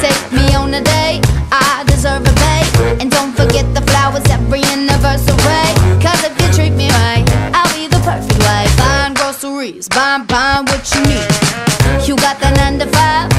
Take me on a date, I deserve a day And don't forget the flowers every anniversary. Cause if you treat me right, I'll be the perfect wife. Buying groceries, buying, buying what you need. You got the 9 to 5,